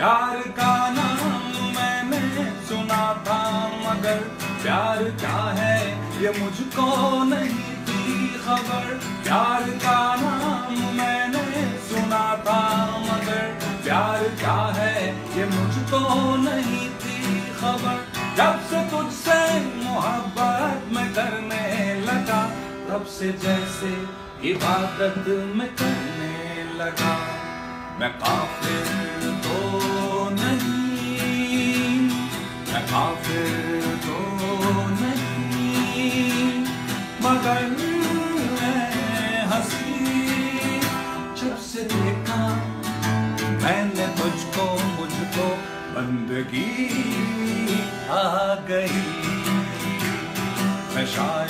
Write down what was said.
प्यार का नाम मैंने सुना था मगर प्यार क्या है? ये मुझको नहीं थी खबर। प्यार का नाम मैंने सुना था, मगर प्यार क्या है? ये मुझको नहीं थी खबर। जब से तुझसे मोहब्बत में करने लगा, तब से जैसे इबादत में करने लगा। मैं काफिर तो नहीं, मैं काफिर मगर मैं हँसी जब से देखा मैंने तुझको मुझको बंदगी आ गई। मैं शायर